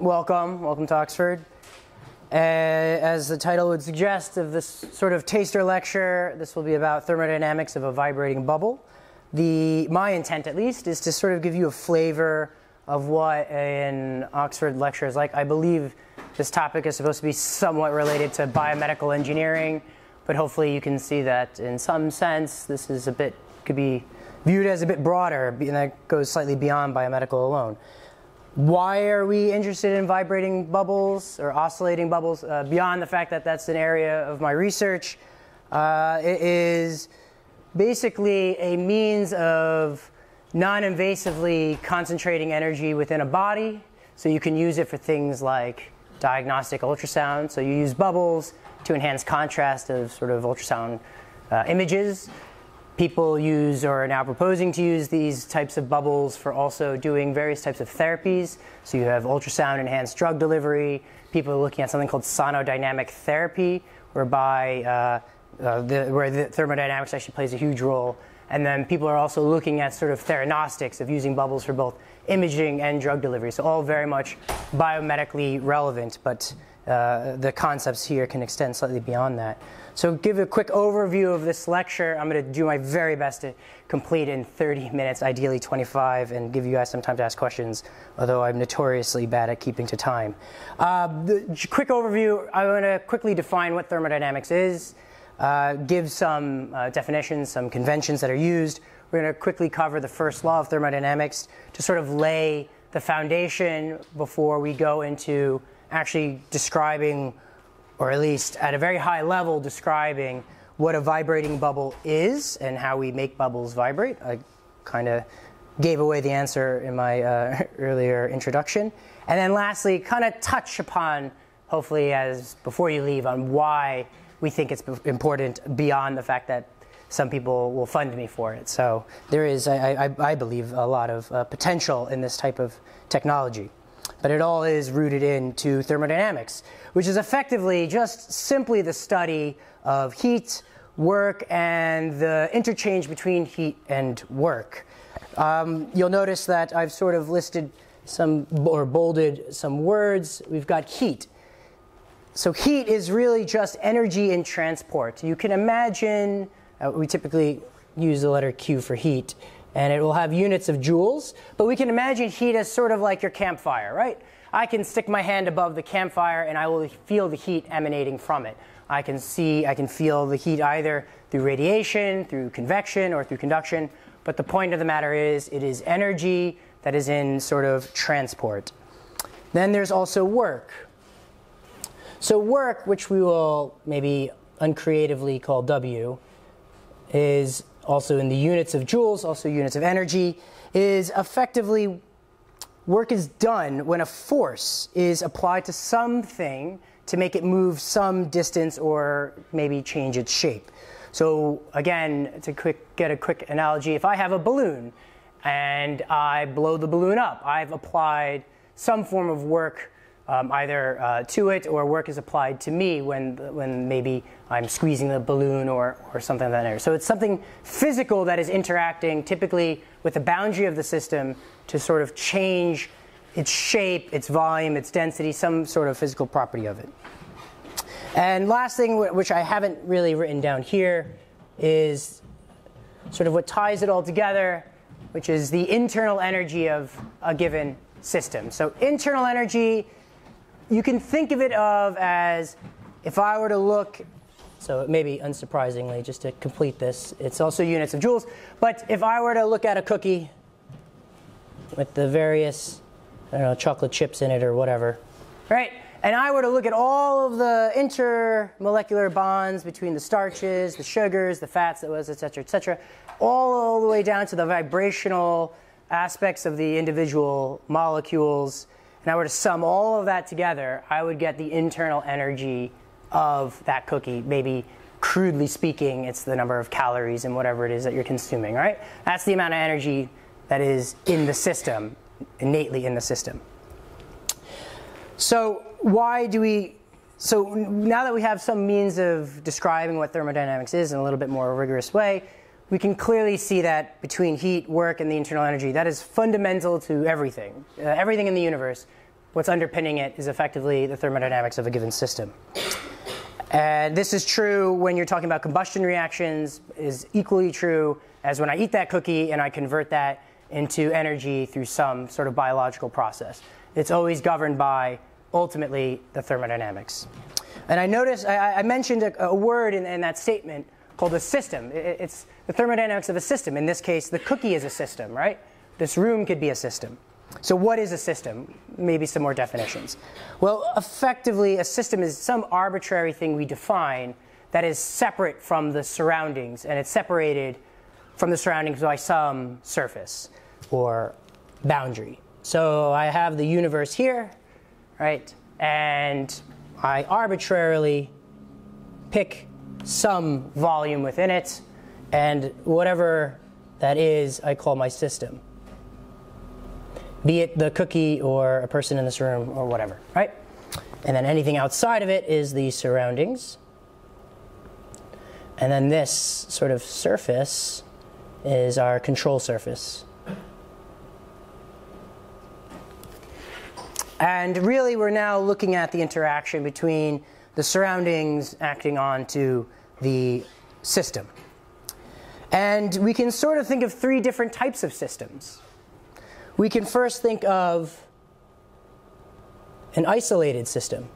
welcome. Welcome to Oxford. Uh, as the title would suggest of this sort of taster lecture, this will be about thermodynamics of a vibrating bubble. The, my intent, at least, is to sort of give you a flavor of what an Oxford lecture is like. I believe this topic is supposed to be somewhat related to biomedical engineering, but hopefully you can see that in some sense this is a bit, could be viewed as a bit broader, and that goes slightly beyond biomedical alone. Why are we interested in vibrating bubbles or oscillating bubbles? Uh, beyond the fact that that's an area of my research, uh, it is basically a means of non invasively concentrating energy within a body. So you can use it for things like diagnostic ultrasound. So you use bubbles to enhance contrast of sort of ultrasound uh, images people use or are now proposing to use these types of bubbles for also doing various types of therapies. So you have ultrasound enhanced drug delivery. People are looking at something called sonodynamic therapy, whereby uh, uh, the, where the thermodynamics actually plays a huge role. And then people are also looking at sort of theranostics of using bubbles for both imaging and drug delivery. So all very much biomedically relevant, but uh, the concepts here can extend slightly beyond that. So give a quick overview of this lecture. I'm going to do my very best to complete in 30 minutes, ideally 25, and give you guys some time to ask questions, although I'm notoriously bad at keeping to time. Uh, the quick overview, I'm going to quickly define what thermodynamics is, uh, give some uh, definitions, some conventions that are used. We're going to quickly cover the first law of thermodynamics to sort of lay the foundation before we go into actually describing or at least at a very high level, describing what a vibrating bubble is and how we make bubbles vibrate. I kind of gave away the answer in my uh, earlier introduction. And then lastly, kind of touch upon, hopefully, as before you leave, on why we think it's important beyond the fact that some people will fund me for it. So there is, I, I, I believe, a lot of uh, potential in this type of technology but it all is rooted into thermodynamics, which is effectively just simply the study of heat, work, and the interchange between heat and work. Um, you'll notice that I've sort of listed some or bolded some words. We've got heat. So, heat is really just energy in transport. You can imagine, uh, we typically use the letter Q for heat and it will have units of joules. But we can imagine heat as sort of like your campfire, right? I can stick my hand above the campfire and I will feel the heat emanating from it. I can see, I can feel the heat either through radiation, through convection, or through conduction. But the point of the matter is, it is energy that is in sort of transport. Then there's also work. So, work, which we will maybe uncreatively call W, is also in the units of joules, also units of energy, is effectively work is done when a force is applied to something to make it move some distance or maybe change its shape. So again, to quick, get a quick analogy, if I have a balloon and I blow the balloon up, I've applied some form of work um, either uh, to it or work is applied to me when, when maybe I'm squeezing the balloon or, or something of that nature. So it's something physical that is interacting typically with the boundary of the system to sort of change its shape, its volume, its density, some sort of physical property of it. And last thing, which I haven't really written down here, is sort of what ties it all together, which is the internal energy of a given system. So internal energy you can think of it of as if I were to look, so maybe unsurprisingly, just to complete this, it's also units of joules. But if I were to look at a cookie with the various, I don't know, chocolate chips in it or whatever, right? And I were to look at all of the intermolecular bonds between the starches, the sugars, the fats, that was, et cetera, et cetera, all, all the way down to the vibrational aspects of the individual molecules and I were to sum all of that together, I would get the internal energy of that cookie. Maybe crudely speaking, it's the number of calories and whatever it is that you're consuming, right? That's the amount of energy that is in the system, innately in the system. So, why do we? So, now that we have some means of describing what thermodynamics is in a little bit more rigorous way, we can clearly see that between heat, work, and the internal energy, that is fundamental to everything. Uh, everything in the universe what's underpinning it is effectively the thermodynamics of a given system. And this is true when you're talking about combustion reactions, is equally true as when I eat that cookie and I convert that into energy through some sort of biological process. It's always governed by ultimately the thermodynamics. And I noticed, I, I mentioned a, a word in, in, that statement called a system. It's the thermodynamics of a system. In this case, the cookie is a system, right? This room could be a system. So, what is a system? Maybe some more definitions. Well, effectively, a system is some arbitrary thing we define that is separate from the surroundings, and it's separated from the surroundings by some surface or boundary. So, I have the universe here, right? And I arbitrarily pick some volume within it, and whatever that is, I call my system be it the cookie or a person in this room or whatever, right? And then anything outside of it is the surroundings. And then this sort of surface is our control surface. And really, we're now looking at the interaction between the surroundings acting onto the system. And we can sort of think of three different types of systems we can first think of an isolated system.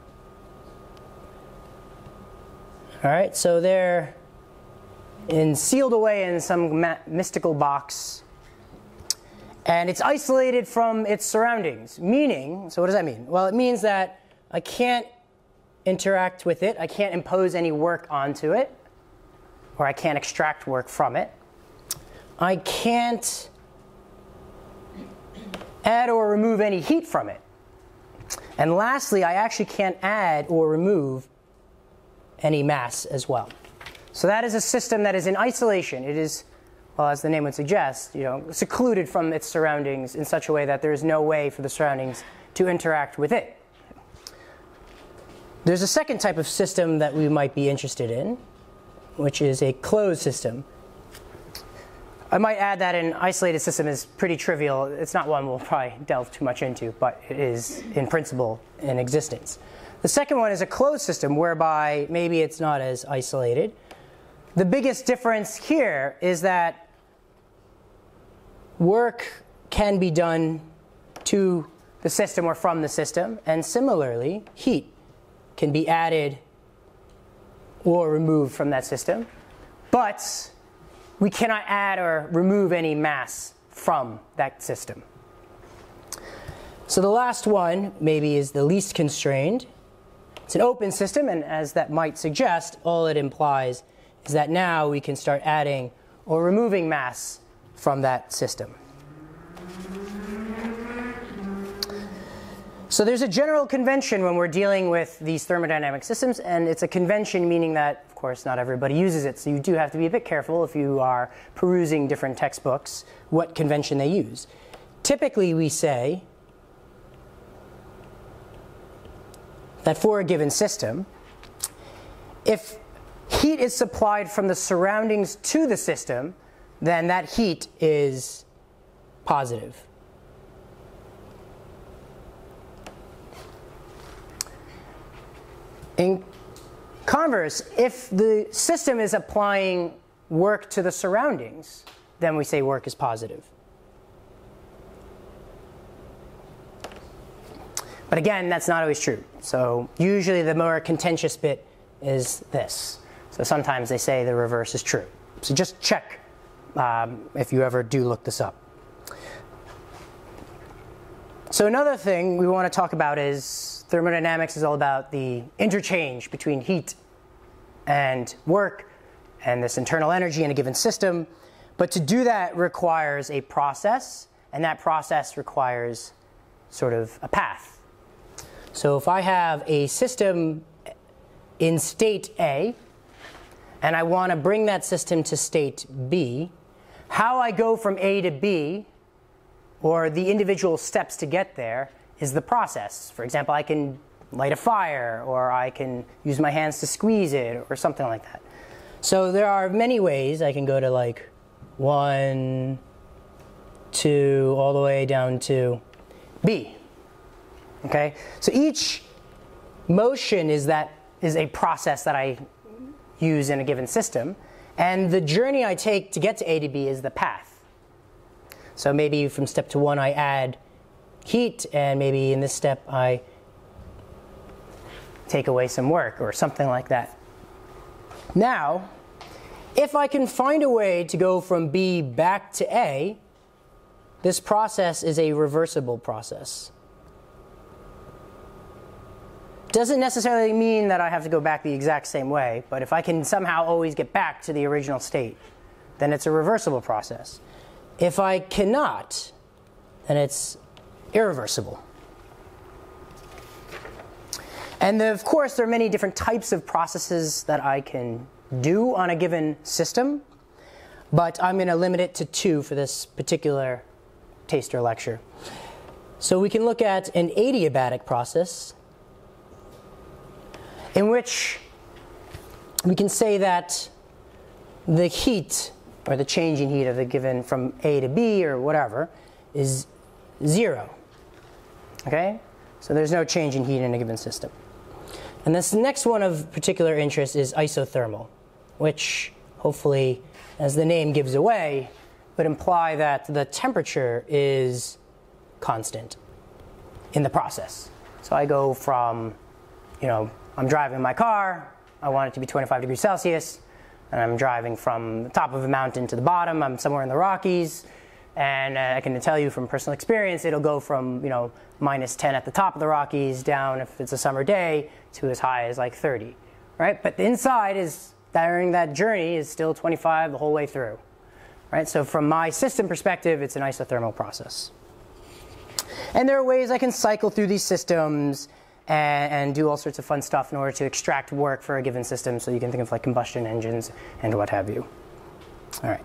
All right, so they're in, sealed away in some mystical box, and it's isolated from its surroundings. Meaning, so what does that mean? Well, it means that I can't interact with it, I can't impose any work onto it, or I can't extract work from it. I can't add or remove any heat from it. And lastly, I actually can't add or remove any mass as well. So that is a system that is in isolation. It is, well, as the name would suggest, you know, secluded from its surroundings in such a way that there is no way for the surroundings to interact with it. There's a second type of system that we might be interested in, which is a closed system. I might add that an isolated system is pretty trivial. It's not one we'll probably delve too much into, but it is in principle in existence. The second one is a closed system whereby maybe it's not as isolated. The biggest difference here is that work can be done to the system or from the system, and similarly, heat can be added or removed from that system. But we cannot add or remove any mass from that system. So the last one, maybe, is the least constrained. It's an open system, and as that might suggest, all it implies is that now we can start adding or removing mass from that system. So there's a general convention when we're dealing with these thermodynamic systems, and it's a convention meaning that, of course, not everybody uses it. So you do have to be a bit careful if you are perusing different textbooks what convention they use. Typically, we say that for a given system, if heat is supplied from the surroundings to the system, then that heat is positive. In converse, if the system is applying work to the surroundings, then we say work is positive. But again, that's not always true. So usually the more contentious bit is this. So sometimes they say the reverse is true. So just check um, if you ever do look this up. So another thing we want to talk about is thermodynamics is all about the interchange between heat and work and this internal energy in a given system. But to do that requires a process, and that process requires sort of a path. So if I have a system in state A, and I want to bring that system to state B, how I go from A to B, or the individual steps to get there, is the process. For example, I can light a fire, or I can use my hands to squeeze it, or something like that. So there are many ways I can go to like one, two, all the way down to B. Okay? So each motion is that is a process that I use in a given system, and the journey I take to get to A to B is the path. So maybe from step to one I add heat, and maybe in this step I take away some work or something like that. Now, if I can find a way to go from B back to A, this process is a reversible process. Doesn't necessarily mean that I have to go back the exact same way, but if I can somehow always get back to the original state, then it's a reversible process. If I cannot, then it's irreversible. And of course, there are many different types of processes that I can do on a given system, but I'm going to limit it to two for this particular taster lecture. So we can look at an adiabatic process in which we can say that the heat or the change in heat of the given from A to B or whatever is zero. Okay? So there's no change in heat in a given system. And this next one of particular interest is isothermal, which hopefully, as the name gives away, would imply that the temperature is constant in the process. So I go from, you know, I'm driving my car, I want it to be 25 degrees Celsius, and I'm driving from the top of a mountain to the bottom, I'm somewhere in the Rockies, and uh, I can tell you from personal experience, it'll go from, you know, minus 10 at the top of the Rockies down, if it's a summer day, to as high as like 30, right? But the inside is, during that journey, is still 25 the whole way through. Right? So from my system perspective, it's an isothermal process. And there are ways I can cycle through these systems and, and, do all sorts of fun stuff in order to extract work for a given system. So you can think of like combustion engines and what have you. All right.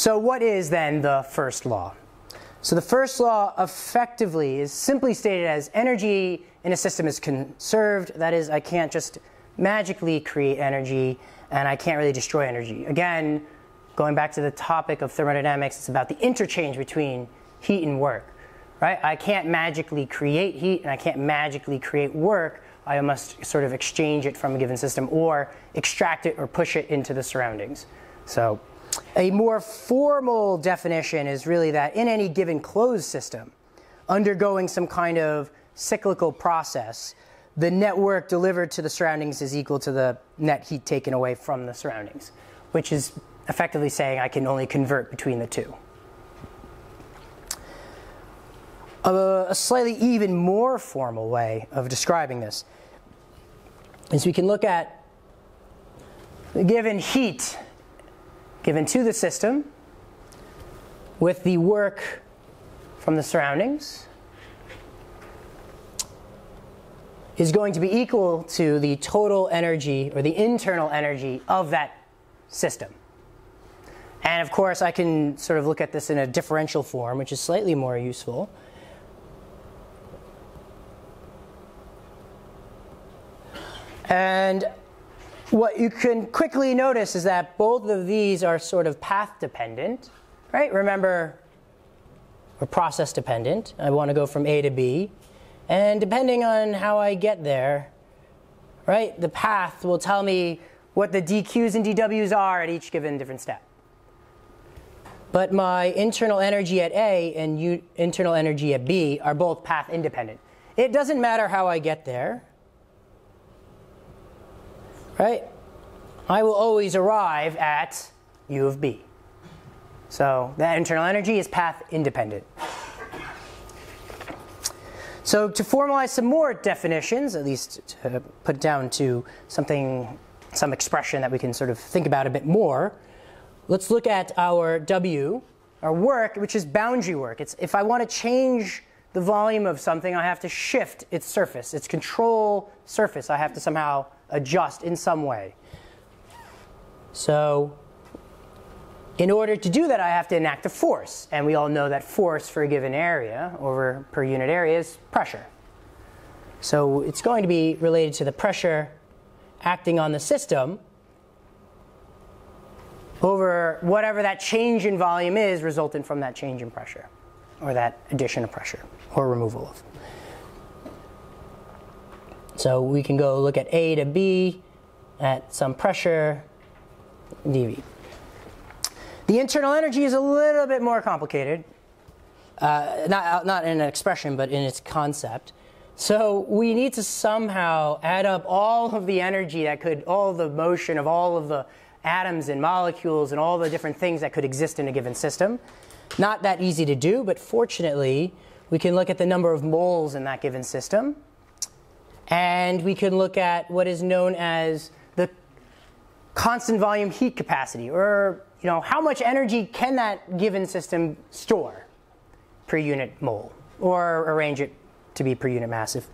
So what is then the first law? So the first law effectively is simply stated as energy in a system is conserved. That is, I can't just magically create energy and I can't really destroy energy. Again, going back to the topic of thermodynamics, it's about the interchange between heat and work. Right? I can't magically create heat and I can't magically create work. I must sort of exchange it from a given system or extract it or push it into the surroundings. So, a more formal definition is really that in any given closed system, undergoing some kind of cyclical process, the net work delivered to the surroundings is equal to the net heat taken away from the surroundings, which is effectively saying I can only convert between the two. A, a slightly even more formal way of describing this is we can look at the given heat given to the system with the work from the surroundings is going to be equal to the total energy or the internal energy of that system. And of course, I can sort of look at this in a differential form, which is slightly more useful. And what you can quickly notice is that both of these are sort of path dependent, right? Remember, we're process dependent. I want to go from A to B. And depending on how I get there, right, the path will tell me what the dqs and dws are at each given different step. But my internal energy at A and internal energy at B are both path independent. It doesn't matter how I get there, right? I will always arrive at U of B. So that internal energy is path independent. So to formalize some more definitions, at least to put it down to something, some expression that we can sort of think about a bit more, let's look at our W, our work, which is boundary work. It's if I want to change the volume of something, I have to shift its surface, its control surface. I have to somehow adjust in some way. So in order to do that, I have to enact a force. And we all know that force for a given area over per unit area is pressure. So it's going to be related to the pressure acting on the system over whatever that change in volume is resultant from that change in pressure, or that addition of pressure, or removal of. So we can go look at A to B at some pressure dV. The internal energy is a little bit more complicated, uh, not, not in an expression, but in its concept. So we need to somehow add up all of the energy that could, all the motion of all of the atoms and molecules and all the different things that could exist in a given system. Not that easy to do, but fortunately, we can look at the number of moles in that given system. And we can look at what is known as the constant volume heat capacity, or you know, how much energy can that given system store per unit mole, or arrange it to be per unit mass if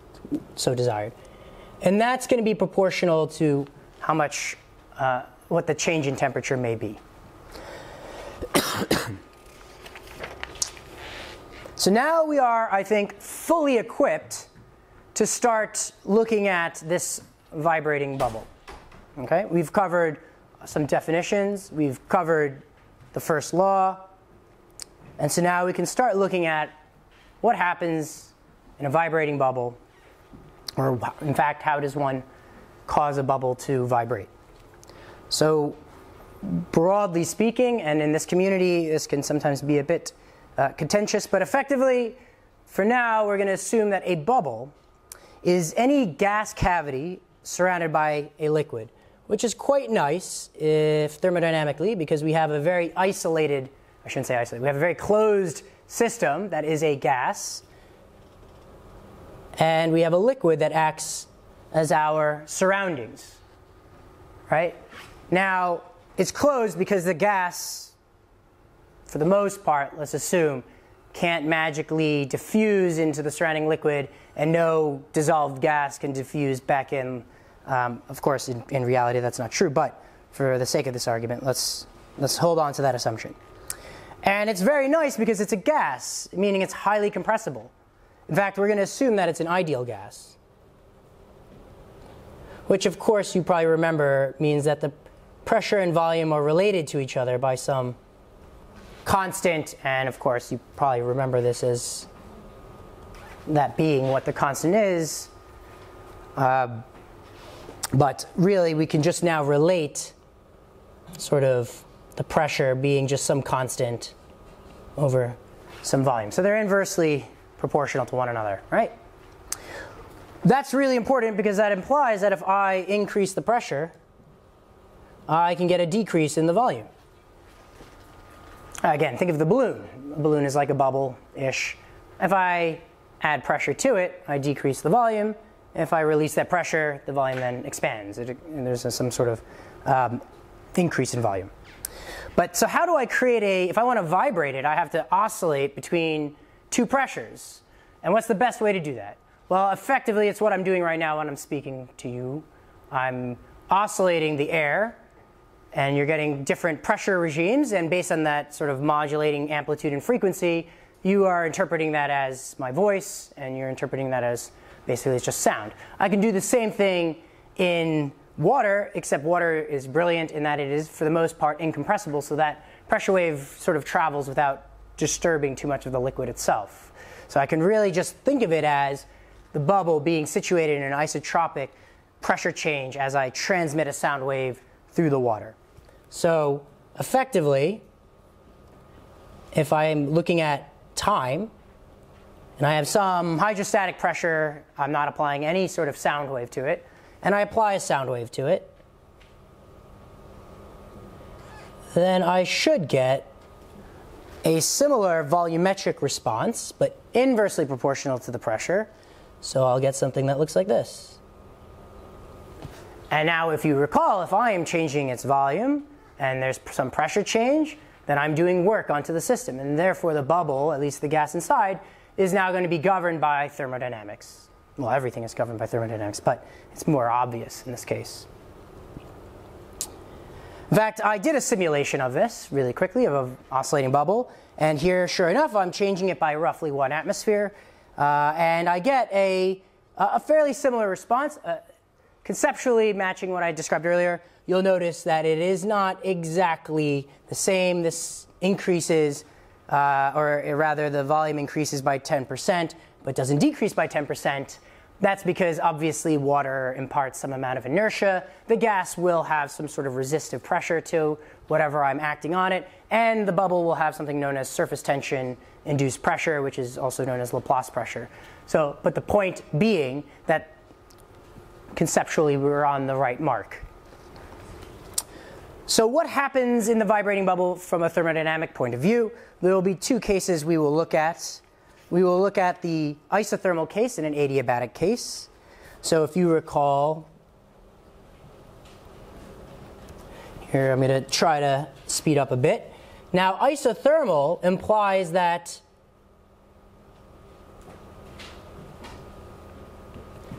so desired. And that's going to be proportional to how much, uh, what the change in temperature may be. So now we are, I think, fully equipped to start looking at this vibrating bubble. Okay, we've covered some definitions, we've covered the first law, and so now we can start looking at what happens in a vibrating bubble, or in fact, how does one cause a bubble to vibrate? So, broadly speaking, and in this community, this can sometimes be a bit uh, contentious, but effectively, for now, we're going to assume that a bubble is any gas cavity surrounded by a liquid which is quite nice if thermodynamically because we have a very isolated, I shouldn't say isolated, we have a very closed system that is a gas. And we have a liquid that acts as our surroundings, right? Now, it's closed because the gas, for the most part, let's assume, can't magically diffuse into the surrounding liquid, and no dissolved gas can diffuse back in um, of course, in, in reality, that's not true, but for the sake of this argument, let's, let's hold on to that assumption. And it's very nice because it's a gas, meaning it's highly compressible. In fact, we're going to assume that it's an ideal gas. Which, of course, you probably remember means that the pressure and volume are related to each other by some constant, and of course, you probably remember this as that being what the constant is. Uh, but really, we can just now relate sort of the pressure being just some constant over some volume. So they're inversely proportional to one another, right? That's really important because that implies that if I increase the pressure, I can get a decrease in the volume. Again, think of the balloon. A balloon is like a bubble ish. If I add pressure to it, I decrease the volume. If I release that pressure, the volume then expands. It, and there's a, some sort of um, increase in volume. But so how do I create a, if I want to vibrate it, I have to oscillate between two pressures. And what's the best way to do that? Well, effectively, it's what I'm doing right now when I'm speaking to you. I'm oscillating the air, and you're getting different pressure regimes, and based on that sort of modulating amplitude and frequency, you are interpreting that as my voice, and you're interpreting that as Basically, it's just sound. I can do the same thing in water, except water is brilliant in that it is, for the most part, incompressible, so that pressure wave sort of travels without disturbing too much of the liquid itself. So I can really just think of it as the bubble being situated in an isotropic pressure change as I transmit a sound wave through the water. So effectively, if I'm looking at time, and I have some hydrostatic pressure. I'm not applying any sort of sound wave to it. And I apply a sound wave to it. Then I should get a similar volumetric response, but inversely proportional to the pressure. So I'll get something that looks like this. And now, if you recall, if I am changing its volume and there's some pressure change, then I'm doing work onto the system. And therefore, the bubble, at least the gas inside, is now going to be governed by thermodynamics. Well, everything is governed by thermodynamics, but it's more obvious in this case. In fact, I did a simulation of this really quickly of an oscillating bubble, and here, sure enough, I'm changing it by roughly one atmosphere, uh, and I get a, a fairly similar response, uh, conceptually matching what I described earlier. You'll notice that it is not exactly the same. This increases uh, or rather the volume increases by 10%, but doesn't decrease by 10%. that's because obviously water imparts some amount of inertia. The gas will have some sort of resistive pressure to whatever I'm acting on it, and the bubble will have something known as surface tension induced pressure, which is also known as Laplace pressure. So, but the point being that conceptually we're on the right mark. So, what happens in the vibrating bubble from a thermodynamic point of view? There will be two cases we will look at. We will look at the isothermal case and an adiabatic case. So, if you recall, here I'm going to try to speed up a bit. Now, isothermal implies that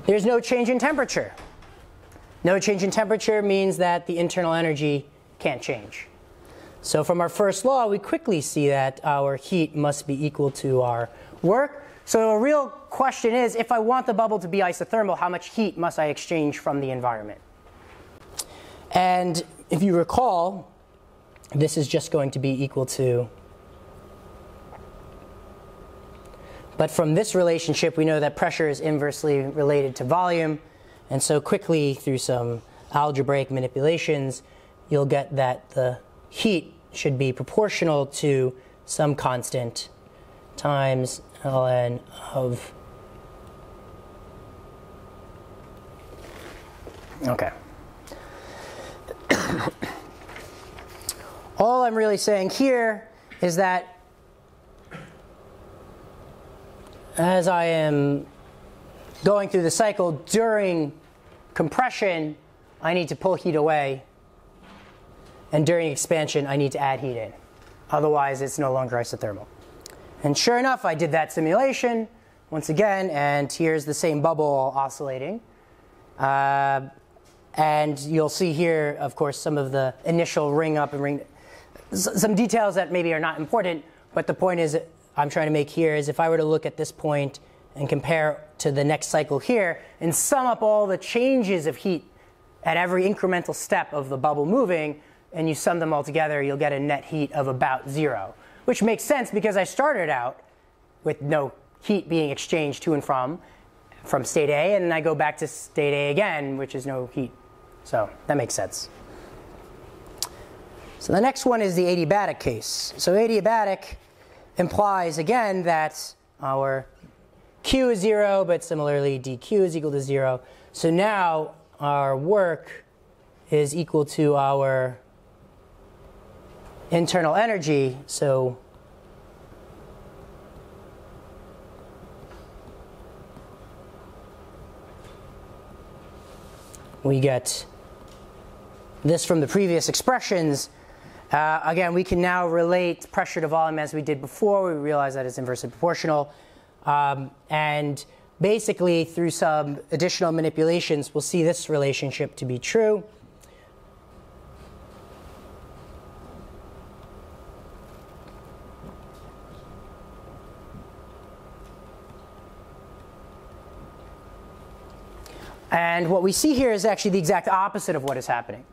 there's no change in temperature. No change in temperature means that the internal energy can't change. So from our first law, we quickly see that our heat must be equal to our work. So a real question is, if I want the bubble to be isothermal, how much heat must I exchange from the environment? And if you recall, this is just going to be equal to But from this relationship, we know that pressure is inversely related to volume. And so quickly, through some algebraic manipulations, you'll get that the heat should be proportional to some constant times ln of okay. All i'm really saying here is that as i am going through the cycle during compression i need to pull heat away and during expansion, I need to add heat in. Otherwise, it's no longer isothermal. And sure enough, I did that simulation once again, and here's the same bubble oscillating. Uh, and you'll see here, of course, some of the initial ring up and ring, some details that maybe are not important, but the point is I'm trying to make here is if I were to look at this point and compare to the next cycle here and sum up all the changes of heat at every incremental step of the bubble moving, and you sum them all together, you'll get a net heat of about zero, which makes sense because I started out with no heat being exchanged to and from from state A, and then I go back to state A again, which is no heat. So that makes sense. So the next one is the adiabatic case. So adiabatic implies again that our Q is zero, but similarly dQ is equal to zero. So now our work is equal to our internal energy. So we get this from the previous expressions. Uh, again, we can now relate pressure to volume as we did before. We realize that it's inversely proportional. Um, and basically, through some additional manipulations, we'll see this relationship to be true. And what we see here is actually the exact opposite of what is happening.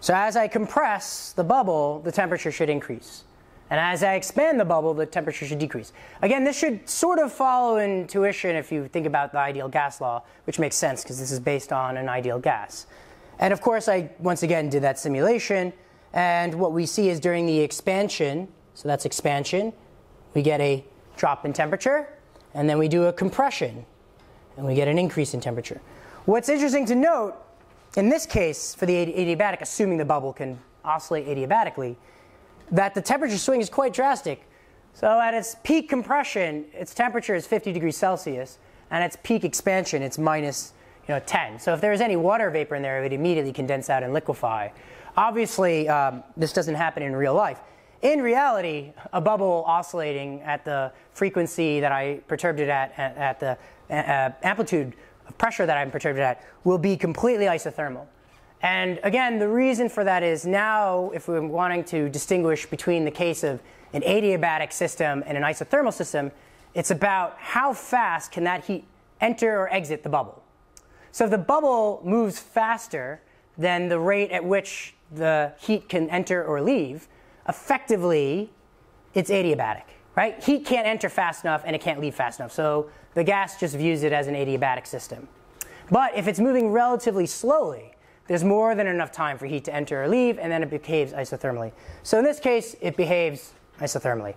So as I compress the bubble, the temperature should increase. And as I expand the bubble, the temperature should decrease. Again, this should sort of follow intuition if you think about the ideal gas law, which makes sense because this is based on an ideal gas. And of course, I once again did that simulation. And what we see is during the expansion, so that's expansion, we get a drop in temperature. And then we do a compression, and we get an increase in temperature. What's interesting to note, in this case, for the adiabatic, assuming the bubble can oscillate adiabatically, that the temperature swing is quite drastic. So at its peak compression, its temperature is 50 degrees Celsius, and its peak expansion, it's minus you know, 10. So if there was any water vapor in there, it would immediately condense out and liquefy. Obviously, um, this doesn't happen in real life. In reality, a bubble oscillating at the frequency that I perturbed it at, at, at the uh, amplitude of pressure that I'm perturbed at will be completely isothermal. And again, the reason for that is now, if we're wanting to distinguish between the case of an adiabatic system and an isothermal system, it's about how fast can that heat enter or exit the bubble. So if the bubble moves faster than the rate at which the heat can enter or leave, effectively, it's adiabatic. right? Heat can't enter fast enough and it can't leave fast enough. So the gas just views it as an adiabatic system. But if it's moving relatively slowly, there's more than enough time for heat to enter or leave, and then it behaves isothermally. So in this case, it behaves isothermally.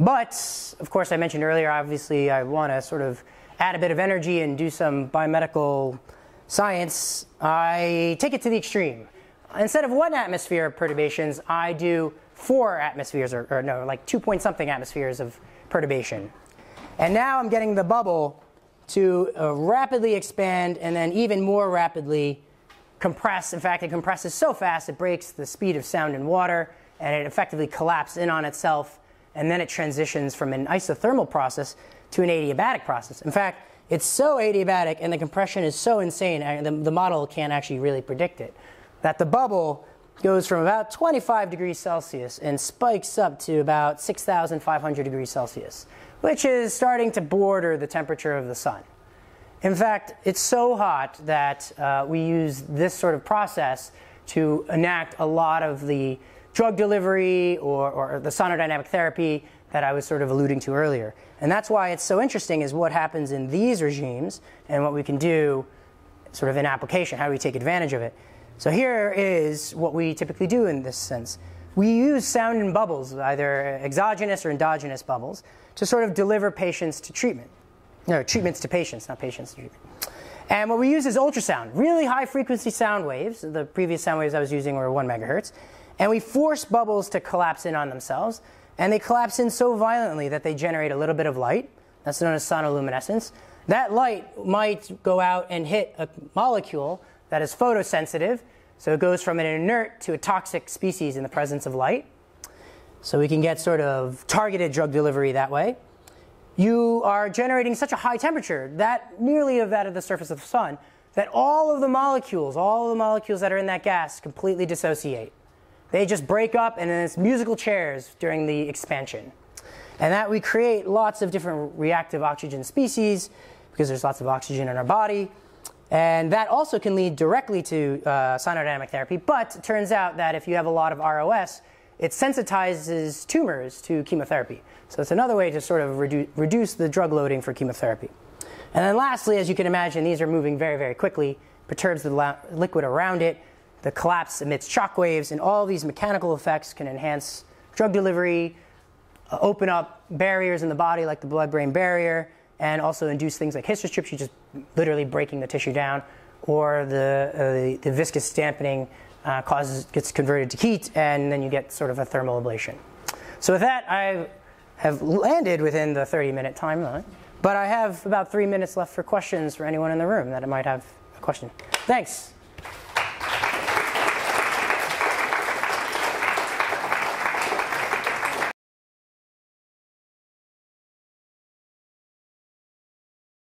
But, of course, I mentioned earlier, obviously, I want to sort of add a bit of energy and do some biomedical science. I take it to the extreme. Instead of one atmosphere of perturbations, I do four atmospheres, or, or no, like two point something atmospheres of perturbation. And now I'm getting the bubble to uh, rapidly expand and then even more rapidly compress. In fact, it compresses so fast it breaks the speed of sound in water and it effectively collapses in on itself and then it transitions from an isothermal process to an adiabatic process. In fact, it's so adiabatic and the compression is so insane, the, the model can't actually really predict it, that the bubble goes from about 25 degrees Celsius and spikes up to about 6,500 degrees Celsius, which is starting to border the temperature of the sun. In fact, it's so hot that uh, we use this sort of process to enact a lot of the drug delivery or, or the sonodynamic therapy that I was sort of alluding to earlier. And that's why it's so interesting is what happens in these regimes and what we can do sort of in application, how do we take advantage of it. So here is what we typically do in this sense. We use sound in bubbles, either exogenous or endogenous bubbles, to sort of deliver patients to treatment. No, treatments to patients, not patients to treatment. And what we use is ultrasound, really high frequency sound waves. The previous sound waves I was using were 1 megahertz. And we force bubbles to collapse in on themselves. And they collapse in so violently that they generate a little bit of light. That's known as sonoluminescence. That light might go out and hit a molecule that is photosensitive. So it goes from an inert to a toxic species in the presence of light. So we can get sort of targeted drug delivery that way. You are generating such a high temperature, that nearly of that of the surface of the sun, that all of the molecules, all of the molecules that are in that gas completely dissociate. They just break up and then it's musical chairs during the expansion. And that we create lots of different reactive oxygen species because there's lots of oxygen in our body. And that also can lead directly to uh, sonodynamic therapy. But it turns out that if you have a lot of ROS, it sensitizes tumors to chemotherapy. So it's another way to sort of redu- reduce the drug loading for chemotherapy. And then lastly, as you can imagine, these are moving very, very quickly, perturbs the la- liquid around it, the collapse emits shock waves, and all these mechanical effects can enhance drug delivery, uh, open up barriers in the body like the blood brain barrier, and also induce things like histotripsy, you just literally breaking the tissue down, or the, uh, the, the, viscous dampening uh, causes gets converted to heat, and then you get sort of a thermal ablation. So with that, I have landed within the 30 minute timeline, but I have about three minutes left for questions for anyone in the room that might have a question. Thanks.